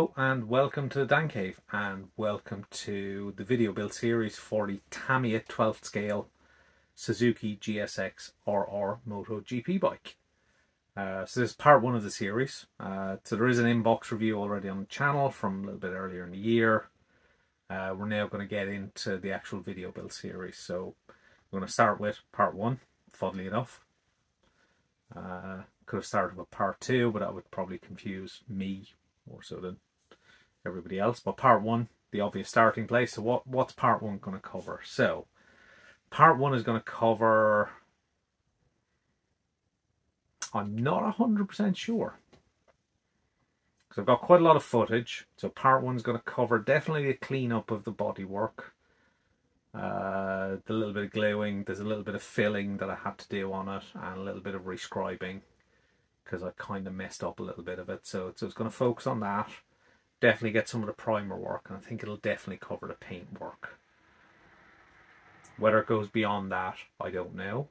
Hello and welcome to the Dan Cave and welcome to the video build series for the Tamiya 12th scale Suzuki GSX RR Moto GP bike. Uh, so this is part one of the series. Uh, so there is an inbox review already on the channel from a little bit earlier in the year. Uh, we're now going to get into the actual video build series. So we're going to start with part one, funnily enough. Uh, could have started with part two, but that would probably confuse me more so than everybody else. But part one, the obvious starting place. So what what's part one going to cover? So part one is going to cover. I'm not hundred percent sure because I've got quite a lot of footage. So part one's going to cover definitely the cleanup of the bodywork. Uh, the little bit of gluing, there's a little bit of filling that I had to do on it, and a little bit of rescribing because I kind of messed up a little bit of it. So, so it's going to focus on that. Definitely get some of the primer work, and I think it'll definitely cover the paint work. Whether it goes beyond that, I don't know.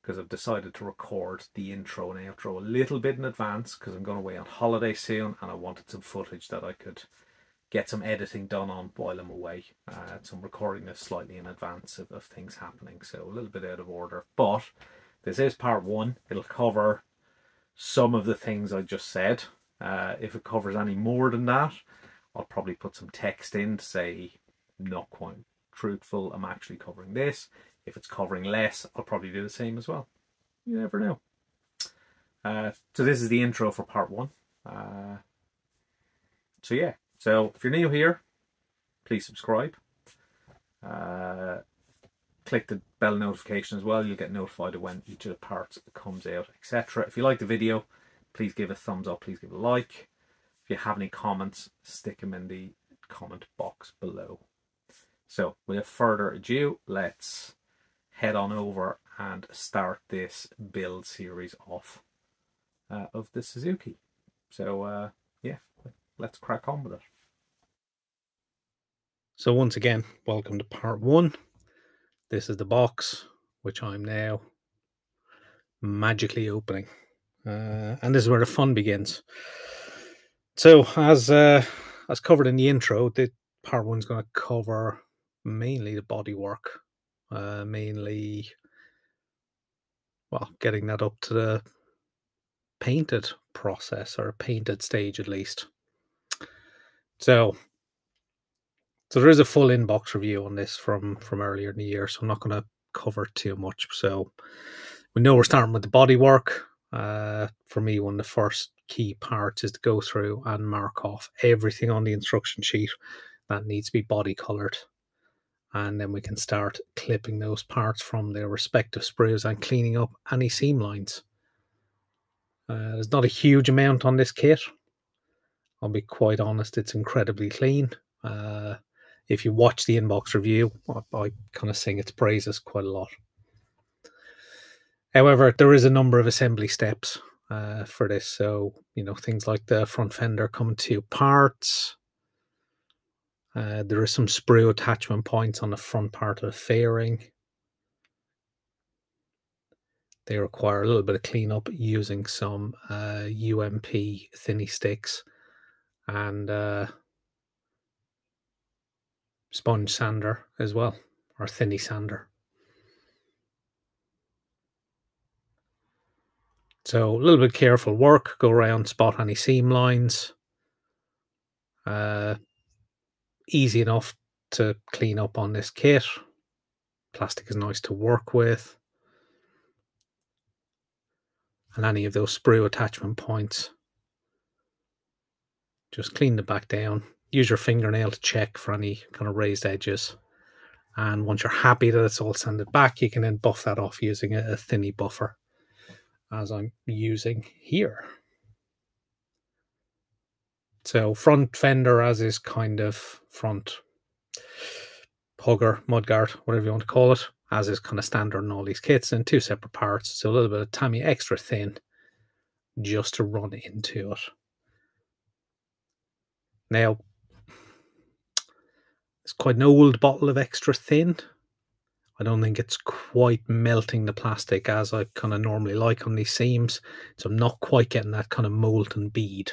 Because I've decided to record the intro and outro a little bit in advance because I'm going away on holiday soon and I wanted some footage that I could get some editing done on while I'm away. Uh, so I'm recording this slightly in advance of, of things happening, so a little bit out of order. But this is part one. It'll cover some of the things I just said. Uh, if it covers any more than that, I'll probably put some text in to say not quite truthful. I'm actually covering this. If it's covering less, I'll probably do the same as well. You never know. Uh, so this is the intro for part one. Uh, so yeah, so if you're new here, please subscribe. Uh, click the bell notification as well. You'll get notified of when each of the parts comes out, etc. If you like the video, please give a thumbs up. Please give a like. If you have any comments, stick them in the comment box below. So without further ado, let's head on over and start this build series off uh, of the Suzuki. So uh, yeah, let's crack on with it. So once again, welcome to part one. This is the box, which I'm now magically opening. Uh, and this is where the fun begins. So as uh, as covered in the intro, the part one's going to cover mainly the body work, uh, mainly, well, getting that up to the painted process or painted stage at least. So, so there is a full inbox review on this from from earlier in the year, so I'm not going to cover too much. So we know we're starting with the body work. Uh, for me, one of the first key parts is to go through and mark off everything on the instruction sheet that needs to be body colored. And then we can start clipping those parts from their respective sprues and cleaning up any seam lines. Uh, there's not a huge amount on this kit. I'll be quite honest, it's incredibly clean. Uh, if you watch the inbox review, I, I kind of sing its praises quite a lot. However, there is a number of assembly steps uh, for this. So, you know, things like the front fender coming to parts. Uh, there are some sprue attachment points on the front part of the fairing. They require a little bit of cleanup using some uh, UMP thinny sticks and uh, sponge sander as well, or thinny sander. So a little bit careful work, go around, spot any seam lines. Uh, easy enough to clean up on this kit. Plastic is nice to work with. And any of those sprue attachment points, just clean them back down. Use your fingernail to check for any kind of raised edges. And once you're happy that it's all sanded back, you can then buff that off using a, a thinny buffer as I'm using here. So front fender as is kind of front hugger, mudguard, whatever you want to call it, as is kind of standard in all these kits in two separate parts. So a little bit of Tamiya extra thin just to run into it. Now, it's quite an old bottle of extra thin. I don't think it's quite melting the plastic as I kind of normally like on these seams. So I'm not quite getting that kind of molten bead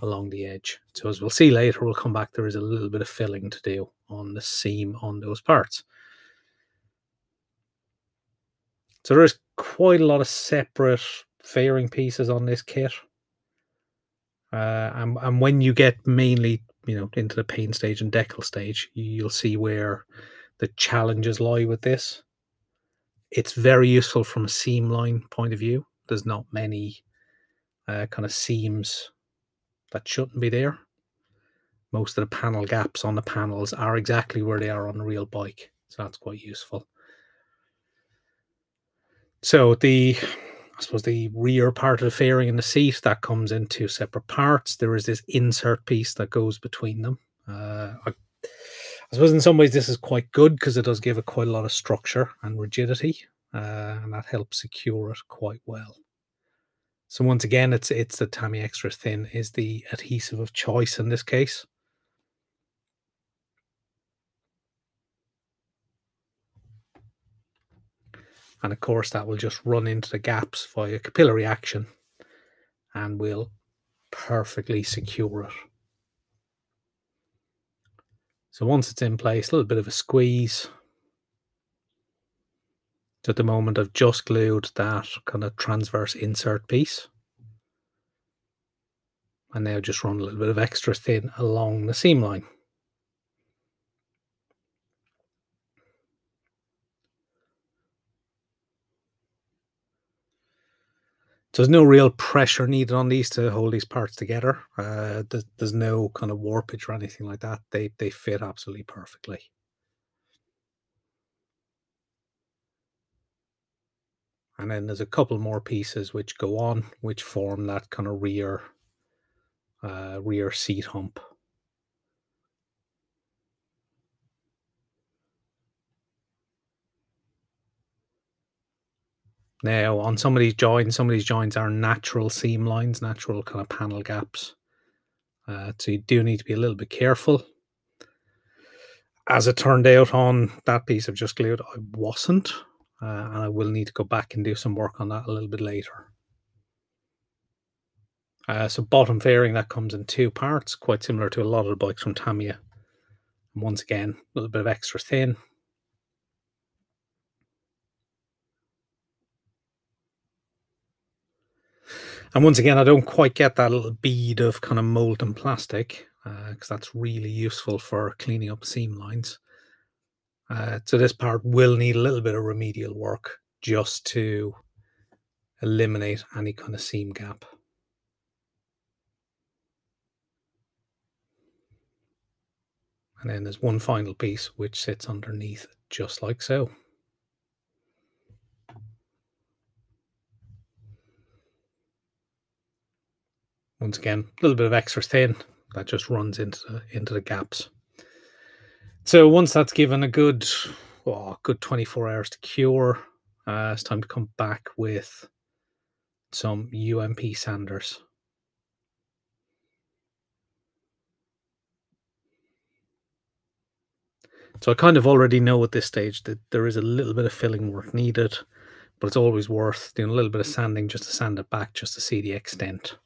along the edge. So as we'll see later, we'll come back, there is a little bit of filling to do on the seam on those parts. So there is quite a lot of separate fairing pieces on this kit. Uh, and, and when you get mainly, you know, into the paint stage and decal stage, you'll see where the challenges lie with this. It's very useful from a seam line point of view. There's not many uh, kind of seams that shouldn't be there. Most of the panel gaps on the panels are exactly where they are on a real bike. So that's quite useful. So the I suppose the rear part of the fairing and the seat that comes in two separate parts. There is this insert piece that goes between them. Uh, I, I, suppose in some ways this is quite good because it does give it quite a lot of structure and rigidity, uh, and that helps secure it quite well. So once again, it's it's the Tamiya Extra Thin is the adhesive of choice in this case. And of course, that will just run into the gaps via capillary action and will perfectly secure it. So once it's in place, a little bit of a squeeze. So at the moment, I've just glued that kind of transverse insert piece. And now just run a little bit of extra thin along the seam line. So there's no real pressure needed on these to hold these parts together. Uh, there's, there's no kind of warpage or anything like that. They they fit absolutely perfectly. And then there's a couple more pieces which go on, which form that kind of rear uh, rear seat hump. Now, on some of these joints, some of these joints are natural seam lines, natural kind of panel gaps. Uh, so you do need to be a little bit careful. As it turned out on that piece of just glued, I wasn't. Uh, and I will need to go back and do some work on that a little bit later. Uh, so bottom fairing, that comes in two parts, quite similar to a lot of the bikes from Tamiya. And once again, a little bit of extra thin. And once again, I don't quite get that little bead of kind of molten plastic because uh, that's really useful for cleaning up seam lines. Uh, so this part will need a little bit of remedial work just to eliminate any kind of seam gap. And then there's one final piece which sits underneath just like so. Once again, a little bit of extra thin that just runs into the, into the gaps. So once that's given a good, oh, good 24 hours to cure, uh, it's time to come back with some UMP sanders. So I kind of already know at this stage that there is a little bit of filling work needed, but it's always worth doing a little bit of sanding just to sand it back, just to see the extent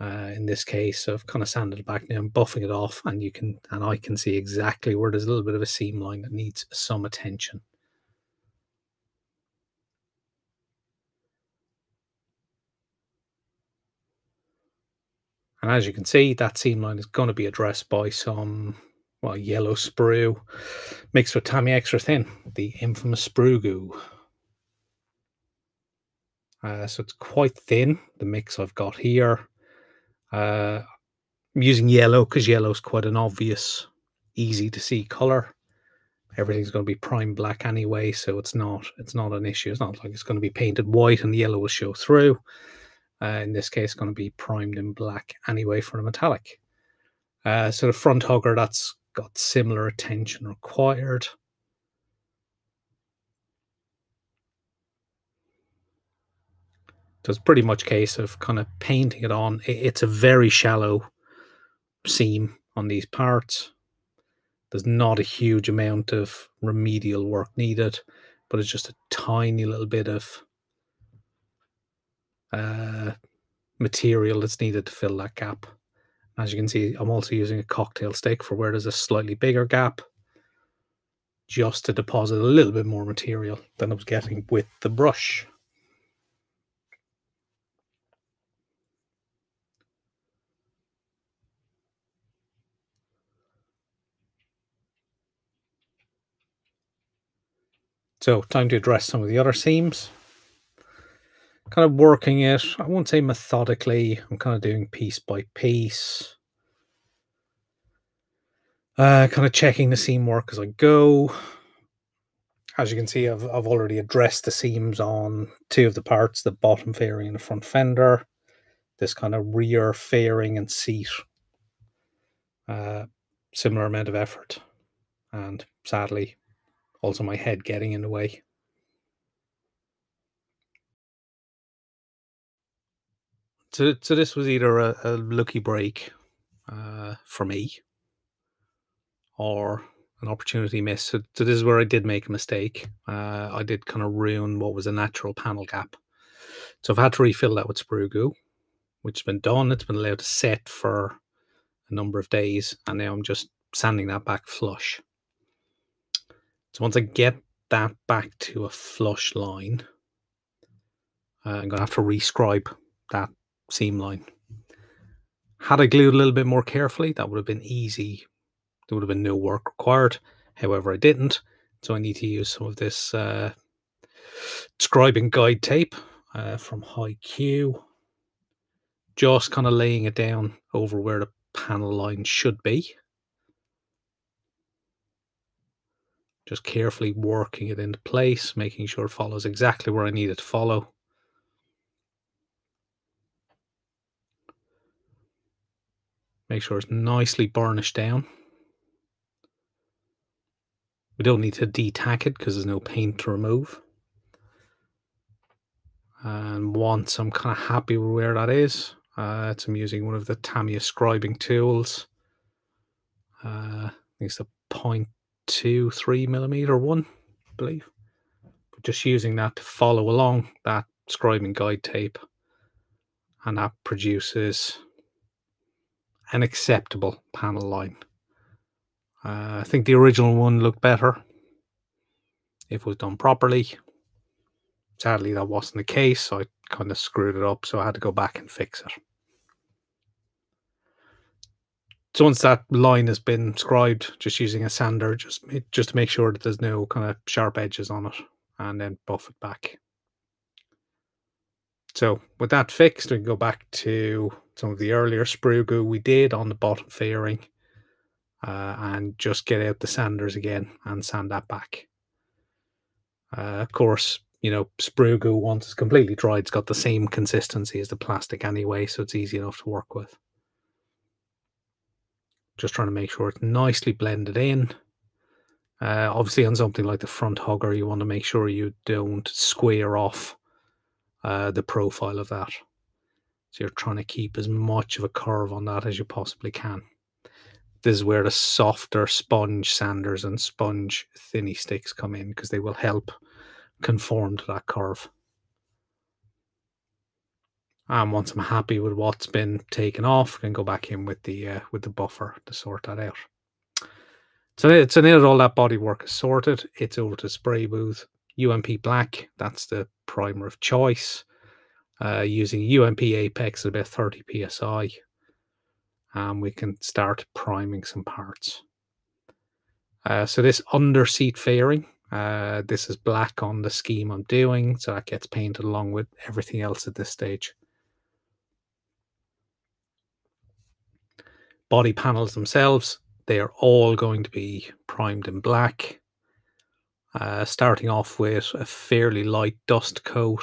uh, in this case I've kind of sanded it back now and buffing it off and you can and I can see exactly where there's a little bit of a seam line that needs some attention. And as you can see, that seam line is going to be addressed by some well, yellow sprue mixed with Tamiya Extra Thin, the infamous sprue goo. Uh, so it's quite thin, the mix I've got here. Uh, I'm using yellow because yellow is quite an obvious, easy to see color. Everything's going to be prime black anyway, so it's not it's not an issue. It's not like it's going to be painted white and the yellow will show through. Uh, in this case, going to be primed in black anyway for the metallic. Uh, so the front hugger that's got similar attention required. So it's pretty much a case of kind of painting it on. It's a very shallow seam on these parts. There's not a huge amount of remedial work needed, but it's just a tiny little bit of uh, material that's needed to fill that gap. As you can see, I'm also using a cocktail stick for where there's a slightly bigger gap, just to deposit a little bit more material than I was getting with the brush. So time to address some of the other seams. Kind of working it, I won't say methodically, I'm kind of doing piece by piece. Uh, kind of checking the seam work as I go. As you can see, I've, I've already addressed the seams on two of the parts, the bottom fairing and the front fender. This kind of rear fairing and seat. Uh, similar amount of effort. And sadly, also my head getting in the way. So, so this was either a, a lucky break uh, for me or an opportunity miss. So, so, this is where I did make a mistake. Uh, I did kind of ruin what was a natural panel gap. So I've had to refill that with sprue goo, which has been done. It's been allowed to set for a number of days, and now I'm just sanding that back flush. So once I get that back to a flush line, uh, I'm going to have to rescribe that seam line. Had I glued a little bit more carefully, that would have been easy. There would have been no work required. However, I didn't. So I need to use some of this uh, scribing guide tape uh, from HiQ. Just kind of laying it down over where the panel line should be. Just carefully working it into place, making sure it follows exactly where I need it to follow. Make sure it's nicely burnished down. We don't need to detack it because there's no paint to remove. And once I'm kind of happy with where that is, uh, I'm using one of the Tamiya scribing tools. Uh, I think it's the point two, three millimeter one, I believe. But just using that to follow along that scribing guide tape, and that produces an acceptable panel line. Uh, I think the original one looked better if it was done properly. Sadly, that wasn't the case, so I kind of screwed it up, so I had to go back and fix it. So once that line has been scribed, just using a sander, just just to make sure that there's no kind of sharp edges on it, and then buff it back. So with that fixed, we can go back to some of the earlier sprue goo we did on the bottom fairing, uh, and just get out the sanders again and sand that back. Uh, of course, you know, sprue goo once it's completely dried, it's got the same consistency as the plastic anyway, so it's easy enough to work with. Just trying to make sure it's nicely blended in. Uh, obviously, on something like the front hugger, you want to make sure you don't square off uh, the profile of that. So you're trying to keep as much of a curve on that as you possibly can. This is where the softer sponge sanders and sponge thinny sticks come in because they will help conform to that curve. And once I'm happy with what's been taken off, I can go back in with the uh, with the buffer to sort that out. So, so now that all that body work is sorted, it's over to spray booth. UMP black, that's the primer of choice. Uh, using UMP Apex at about 30 psi. And we can start priming some parts. Uh, so this under seat fairing, uh, this is black on the scheme I'm doing, so that gets painted along with everything else at this stage. Body panels themselves, they are all going to be primed in black. Uh, starting off with a fairly light dust coat.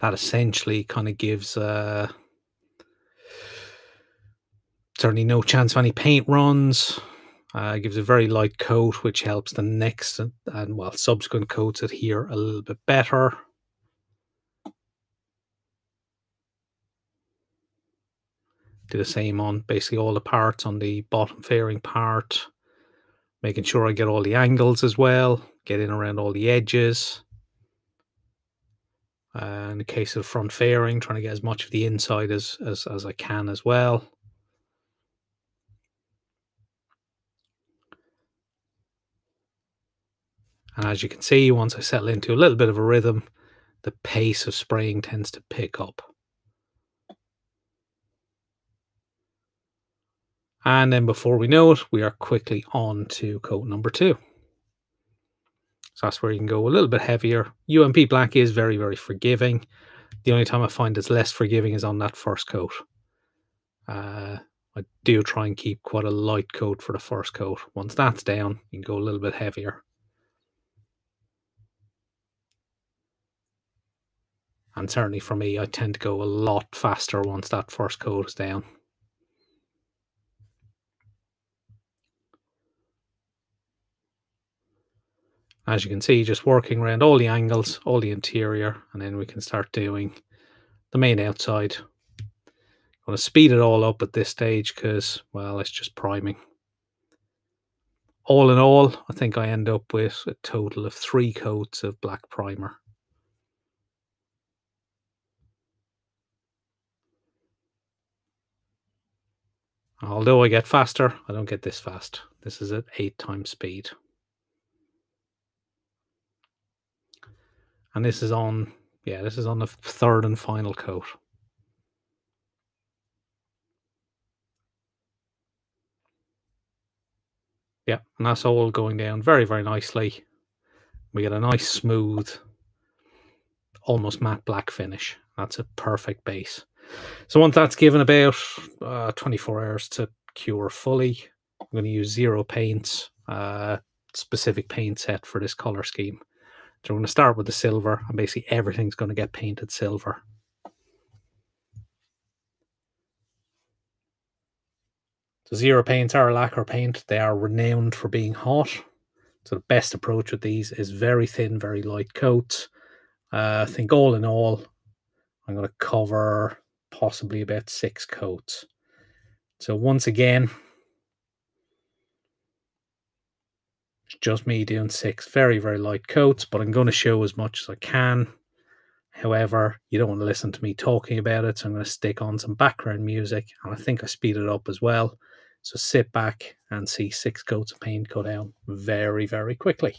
That essentially kind of gives uh, certainly no chance of any paint runs. Uh, gives a very light coat, which helps the next and, and well subsequent coats adhere a little bit better. Do the same on basically all the parts on the bottom fairing part. making sure I get all the angles as well, get in around all the edges. Uh, in the case of front fairing, trying to get as much of the inside as, as, as I can as well. And as you can see, once I settle into a little bit of a rhythm, the pace of spraying tends to pick up. And then before we know it, we are quickly on to coat number two. So that's where you can go a little bit heavier. UMP Black is very, very forgiving. The only time I find it's less forgiving is on that first coat. Uh, I do try and keep quite a light coat for the first coat. Once that's down, you can go a little bit heavier. And certainly for me, I tend to go a lot faster once that first coat is down. As you can see, just working around all the angles, all the interior, and then we can start doing the main outside. I'm going to speed it all up at this stage because, well, it's just priming. All in all, I think I end up with a total of three coats of black primer. Although I get faster, I don't get this fast. This is at eight times speed. And this is on, yeah, this is on the third and final coat. Yeah, and that's all going down very, very nicely. We get a nice smooth, almost matte black finish. That's a perfect base. So once that's given about uh, 24 hours to cure fully, I'm going to use zero paint, uh, specific paint set for this color scheme. So I'm going to start with the silver, and basically everything's going to get painted silver. So zero paints are a lacquer paint. They are renowned for being hot. So the best approach with these is very thin, very light coats. Uh, I think all in all, I'm going to cover possibly about six coats. So once again, it's just me doing six very, very light coats, but I'm going to show as much as I can. However, you don't want to listen to me talking about it, so I'm going to stick on some background music, and I think I speed it up as well. So sit back and see six coats of paint go down very, very quickly.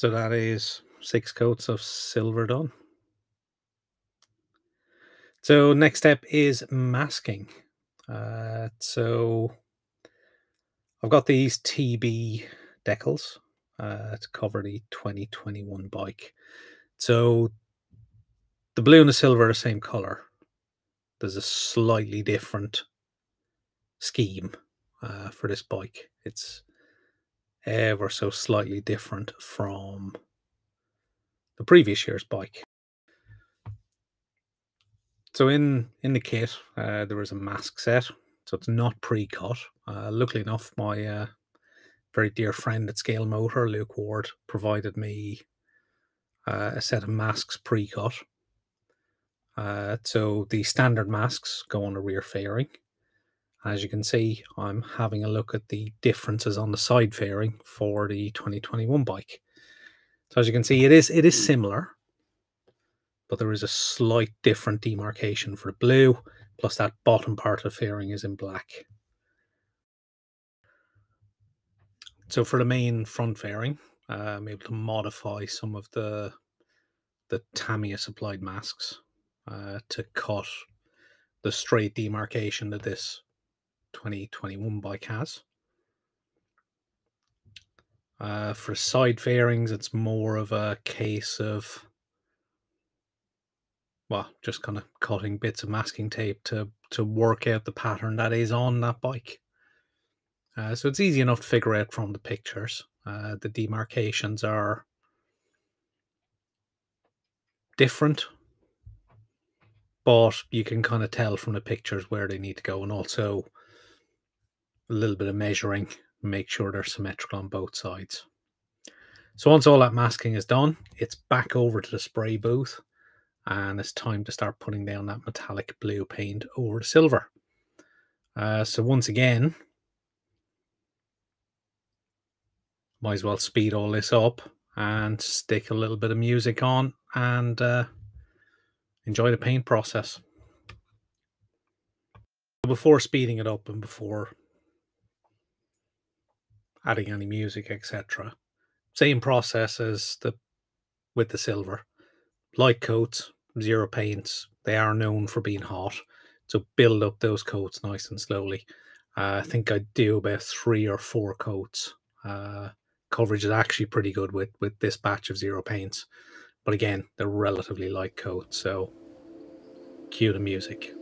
So that is six coats of silver done. So next step is masking. Uh, so I've got these TB decals uh, to cover the 2021 bike. So the blue and the silver are the same color. There's a slightly different scheme uh, for this bike. It's ever so slightly different from the previous year's bike. So in in the kit, uh, there was a mask set, so it's not pre-cut. Uh, luckily enough, my uh, very dear friend at Scale Motor, Luke Ward, provided me uh, a set of masks pre-cut. Uh, so the standard masks go on the rear fairing. As you can see, I'm having a look at the differences on the side fairing for the 2021 bike. So as you can see, it is it is similar, but there is a slight different demarcation for the blue, plus that bottom part of the fairing is in black. So for the main front fairing, uh, I'm able to modify some of the the Tamiya supplied masks uh, to cut the straight demarcation that this 2021 bike has. Uh, for side fairings, it's more of a case of, well, just kind of cutting bits of masking tape to to work out the pattern that is on that bike. Uh, so it's easy enough to figure out from the pictures. Uh, the demarcations are different, but you can kind of tell from the pictures where they need to go, and also a little bit of measuring, make sure they're symmetrical on both sides. So once all that masking is done, it's back over to the spray booth, and it's time to start putting down that metallic blue paint over the silver. Uh, so once again, might as well speed all this up and stick a little bit of music on and uh, enjoy the paint process. Before speeding it up and before adding any music, etc., same process as the with the silver. Light coats, zero paints. They are known for being hot, so build up those coats nice and slowly. Uh, I think I do about three or four coats. Uh, coverage is actually pretty good with with this batch of zero paints. But again, they're relatively light coats, so cue the music.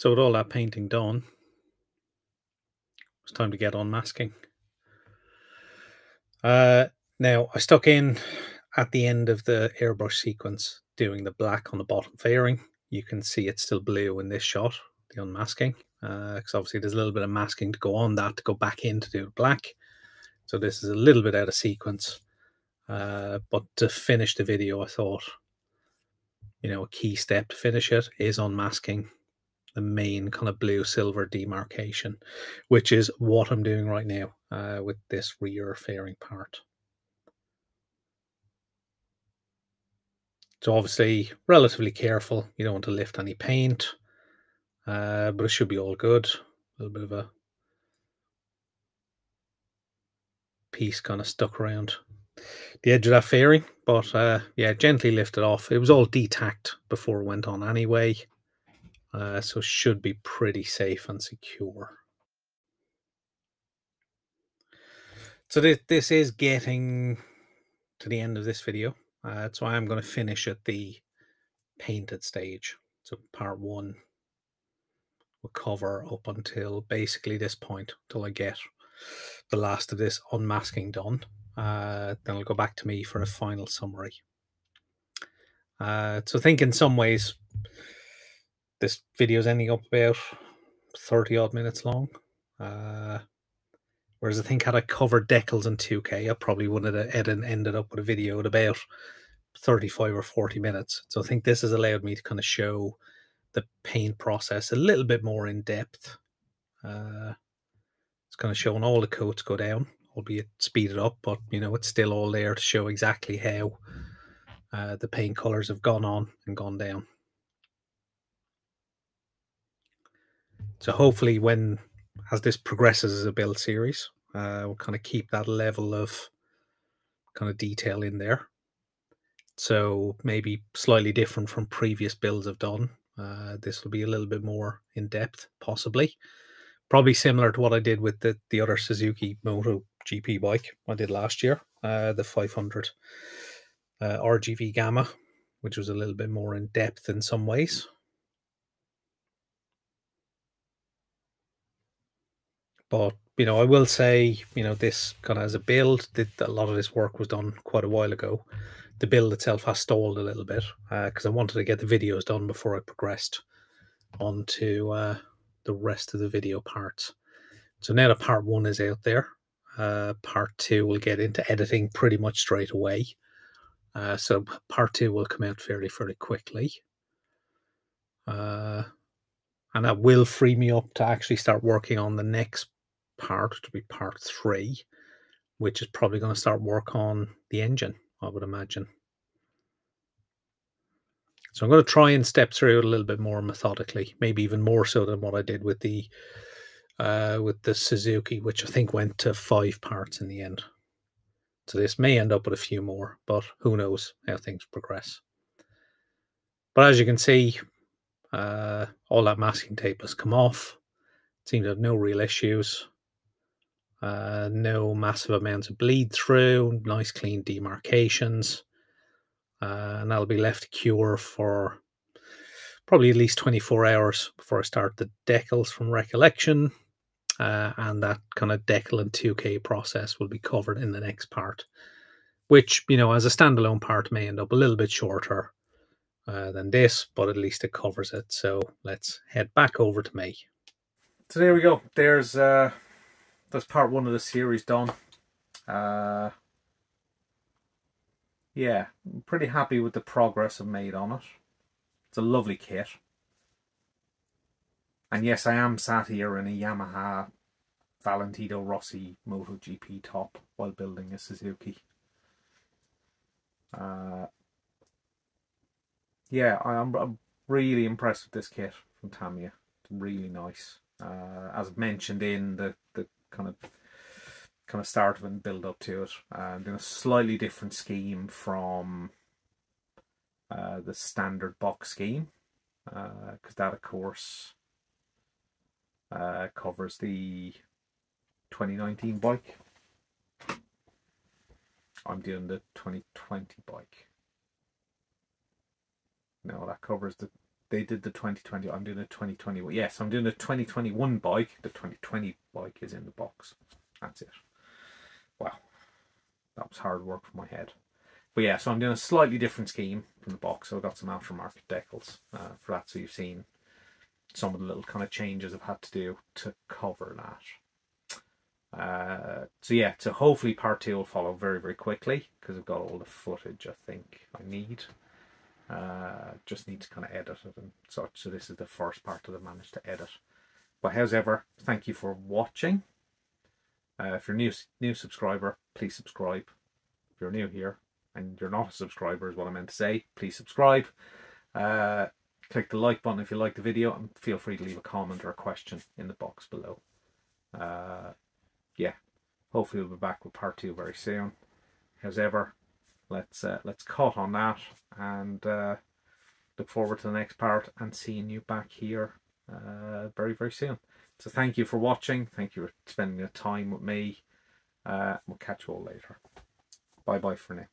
So with all that painting done, it's time to get on masking. Uh, now I stuck in at the end of the airbrush sequence doing the black on the bottom fairing. You can see it's still blue in this shot, the unmasking. because obviously there's a little bit of masking to go on that to go back in to do black. So this is a little bit out of sequence. Uh, but to finish the video, I thought, you know, a key step to finish it is unmasking the main kind of blue silver demarcation, which is what I'm doing right now uh, with this rear fairing part. So obviously, relatively careful. You don't want to lift any paint, uh, but it should be all good. A little bit of a piece kind of stuck around the edge of that fairing, but uh, yeah, gently lift it off. It was all detacked before it went on anyway, uh, so should be pretty safe and secure. So this, this is getting to the end of this video. Uh, why I'm going to finish at the painted stage. So part one will cover up until basically this point, until I get the last of this unmasking done. Uh, then I'll go back to me for a final summary. Uh, so I think in some ways this video is ending up about 30 odd minutes long. Uh, whereas I think had I covered decals in 2K, I probably would have ed- ended up with a video at about 35 or 40 minutes. So I think this has allowed me to kind of show the paint process a little bit more in depth. Uh, it's kind of showing all the coats go down, albeit speeded up, but you know, it's still all there to show exactly how uh, the paint colors have gone on and gone down. So hopefully, when as this progresses as a build series, uh, we'll kind of keep that level of kind of detail in there. So maybe slightly different from previous builds I've done. Uh, this will be a little bit more in depth, possibly. Probably similar to what I did with the, the other Suzuki Moto GP bike I did last year, uh, the 500 uh, RGV Gamma, which was a little bit more in depth in some ways. But you know, I will say, you know, this kind of as a build, that a lot of this work was done quite a while ago. The build itself has stalled a little bit because I wanted to get the videos done before I progressed onto uh, the rest of the video parts. So now that part one is out there, uh, part two will get into editing pretty much straight away. Uh, so part two will come out fairly, fairly quickly. Uh, and that will free me up to actually start working on the next part, to be part three, which is probably going to start work on the engine, I would imagine. So I'm going to try and step through it a little bit more methodically, maybe even more so than what I did with the uh, with the Suzuki, which I think went to five parts in the end. So this may end up with a few more, but who knows how things progress. But as you can see, uh, all that masking tape has come off. It Seems to have no real issues. Uh, no massive amounts of bleed through, nice clean demarcations. Uh, and that'll be left to cure for probably at least 24 hours before I start the decals from recollection. Uh, and that kind of decal and 2K process will be covered in the next part, which, you know, as a standalone part may end up a little bit shorter uh, than this, but at least it covers it. So let's head back over to me. So there we go. There's uh, that's part one of the series done. Uh, yeah, I'm pretty happy with the progress I've made on it. It's a lovely kit. And yes, I am sat here in a Yamaha Valentino Rossi MotoGP top while building a Suzuki. Uh, yeah, I am I'm really impressed with this kit from Tamiya. It's really nice. Uh, as mentioned in the, the kind of kind of start of and build up to it. Uh, I'm doing a slightly different scheme from uh, the standard box scheme because that, of course, uh, covers the 2019 bike. I'm doing the 2020 bike. No, that covers the. They did the 2020. I'm doing a 2021. Yes, I'm doing a 2021 bike. The 2020 bike is in the box. That's it. Wow, that was hard work for my head. But yeah, so I'm doing a slightly different scheme from the box. So I've got some aftermarket decals uh, for that. So you've seen some of the little kind of changes I've had to do to cover that. Uh, so yeah, so hopefully part two will follow very very quickly because I've got all the footage I think I need. Uh, just need to kind of edit it and such. So this is the first part that I've managed to edit. But however, thank you for watching. Uh, if you're new new subscriber, please subscribe. If you're new here and you're not a subscriber, is what I meant to say. Please subscribe. Uh, click the like button if you like the video, and feel free to leave a comment or a question in the box below. Uh, yeah, hopefully we'll be back with part two very soon. As ever, let's uh, let's cut on that and uh, look forward to the next part and seeing you back here uh, very very soon. So thank you for watching. Thank you for spending the time with me. Uh, we'll catch you all later. Bye bye for now.